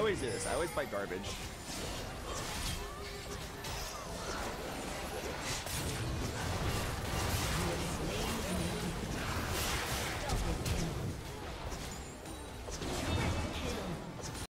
I always do this. I always buy garbage.